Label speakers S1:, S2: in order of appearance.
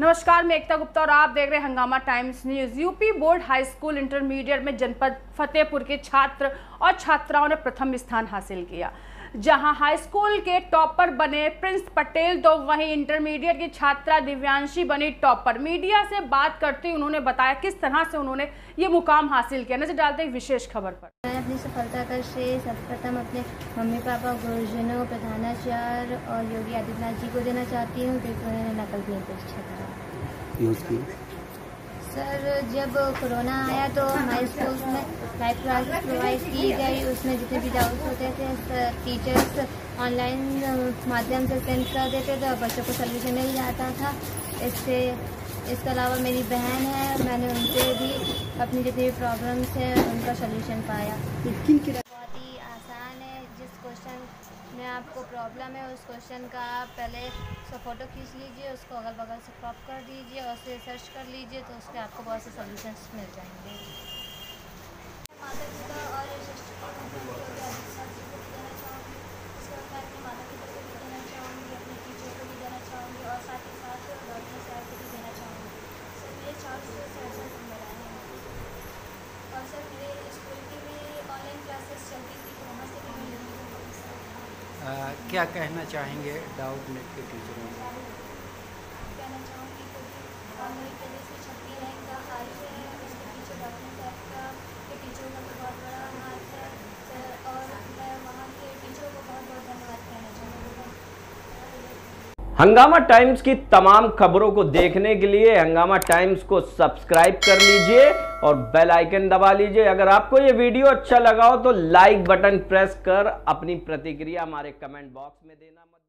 S1: नमस्कार, मैं एकता गुप्ता और आप देख रहे हैं Hungama Times News. UP board high school intermediate में जनपद फतेहपुर के छात्र और छात्राओं ने प्रथम स्थान हासिल किया, जहाँ हाई स्कूल के टॉपर बने प्रिंस पटेल। तो वहीं इंटरमीडिएट की छात्रा दिव्यांशी बनी टॉपर। मीडिया से बात करते हुए उन्होंने बताया किस तरह से उन्होंने ये मुकाम हासिल किया। नज़र डालते विशेष खबर पर।
S2: अपनी सफलता का श्रेय सर्वप्रथम अपने मम्मी पापा गुरुजनों प्रधानाचार्य और योगी आदित्यनाथ जी को देना चाहती हूँ क्योंकि उन्होंने नकल की परीक्षा करा। सर जब कोरोना आया तो हमारे स्कूल में लाइव क्लासेस प्रोवाइड की गई। उसमें जितने भी डाउट्स होते थे टीचर्स ऑनलाइन माध्यम से सेंड कर देते थे और बच्चों को सोल्यूशन मिल जाता था। इससे इसके अलावा मेरी बहन है मैंने उनसे भी अपनी जितनी भी प्रॉब्लम्स हैं उनका सोल्यूशन पाया। बहुत ही आसान है जिस क्वेश्चन में आपको प्रॉब्लम है उस क्वेश्चन का आप पहले उसका फ़ोटो खींच लीजिए उसको अगल बगल से क्रॉप कर दीजिए और उसे सर्च कर लीजिए तो उसके आपको बहुत से सोल्यूशन मिल जाएँगे माता पिता और शिक्षकों को मैं योगी आदित्यनाथ जी को भी देना चाहूँगी इसके बाद मैं अपने माता पिता को भी देना चाहूँगी अपने टीचर को भी देना चाहूँगी और साथ ही साथ गवर्नमेंट साहब को भी देना चाहूँगी सर मेरे चार सौ से ज़्यादा जिम्मेदार हैं और सर मेरे स्कूल की भी ऑनलाइन क्लासेस चलती थी तो वहाँ से भी मैं लेने का
S3: क्या कहना चाहेंगे डाउट नेट के टीचरों को
S2: कहना चाहूँगी क्योंकि और मेरी वजह से छठी रैंक का हाई है उसके पीछे डॉक्टर साहब का के टीचरों का भी बहुत बड़ा हाथ है सर और मैं वहाँ के टीचरों को बहुत बहुत धन्यवाद कहना चाहूँगी
S4: हंगामा टाइम्स की तमाम खबरों को देखने के लिए हंगामा टाइम्स को सब्सक्राइब कर लीजिए और बेल आइकन दबा लीजिए। अगर आपको ये वीडियो अच्छा लगा हो तो लाइक बटन प्रेस कर अपनी प्रतिक्रिया हमारे कमेंट बॉक्स में देना मत